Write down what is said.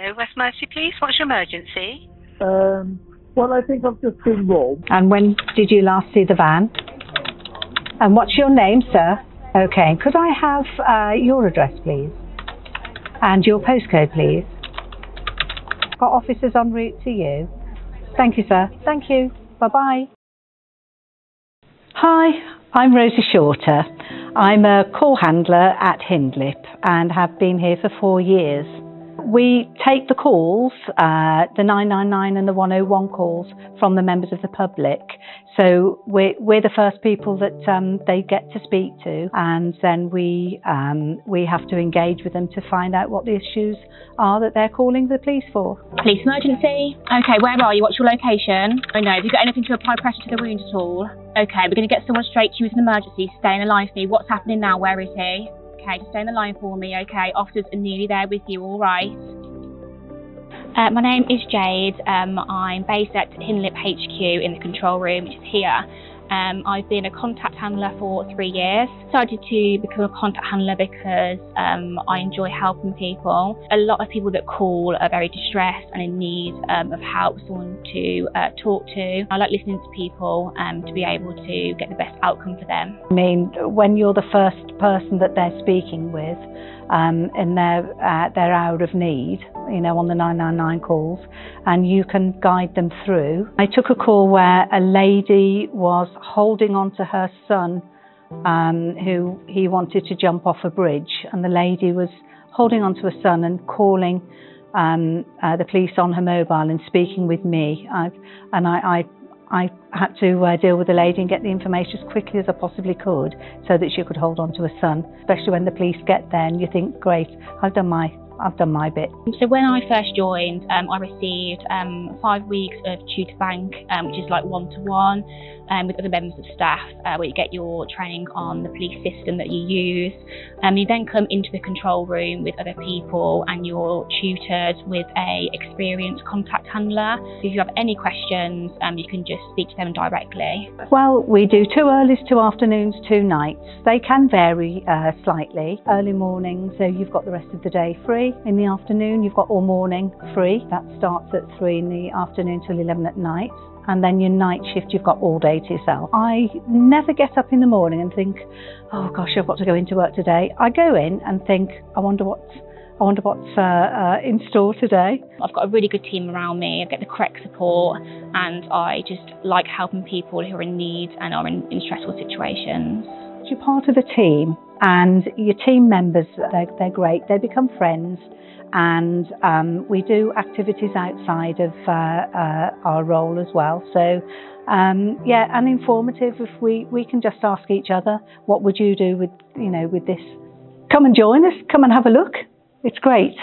Hello, West Mercia Police. What's your emergency? Um, well, I think I've just been robbed. And when did you last see the van? And what's your name, sir? Okay. Could I have uh, your address, please? And your postcode, please? Got officers en route to you. Thank you, sir. Thank you. Bye bye. Hi, I'm Rosie Shorter. I'm a call handler at Hindlip and have been here for four years. We take the calls, uh, the 999 and the 101 calls from the members of the public. So we're, we're the first people that um, they get to speak to, and then we um, we have to engage with them to find out what the issues are that they're calling the police for. Police emergency. Okay, where are you? What's your location? Oh no, have you got anything to apply pressure to the wound at all? Okay, we're going to get someone straight to you with an emergency. Stay in the line for me. What's happening now? Where is he? Okay, just stay in the line for me, okay? Officers are nearly there with you, all right? Uh, my name is Jade. Um, I'm based at Hindlip HQ in the control room, which is here. Um, I've been a contact handler for three years. Decided to become a contact handler because um, I enjoy helping people. A lot of people that call are very distressed and in need um, of help, someone to uh, talk to. I like listening to people um, to be able to get the best outcome for them. I mean, when you're the first person that they're speaking with um, in their uh, their hour of need, you know, on the 999 calls, and you can guide them through. I took a call where a lady was holding on to her son, um, who he wanted to jump off a bridge, and the lady was holding on to her son and calling um, uh, the police on her mobile and speaking with me. I've, and I, I I had to uh, deal with the lady and get the information as quickly as I possibly could so that she could hold on to her son, especially when the police get there and you think, great, I've done my I've done my bit. So when I first joined, um, I received um, five weeks of tutor bank, um, which is like one to one with other members of staff, uh, where you get your training on the police system that you use. Um, you then come into the control room with other people, and you're tutored with a experienced contact handler. If you have any questions, um, you can just speak to them directly. Well, we do two earlys, two afternoons, two nights. They can vary uh, slightly. Early morning, so you've got the rest of the day free. In the afternoon, you've got all morning free. That starts at three in the afternoon till 11 at night and then your night shift you've got all day to yourself. I never get up in the morning and think, oh gosh, I've got to go into work today. I go in and think, I wonder what's I wonder what's uh, uh, in store today. I've got a really good team around me. I get the correct support, and I just like helping people who are in need and are in, in stressful situations. You're part of a team, and your team members, they're, they're great. They become friends and um, we do activities outside of uh, uh, our role as well. So, um, yeah, and informative. If we we can just ask each other, what would you do with you know with this? Come and join us. Come and have a look. It's great.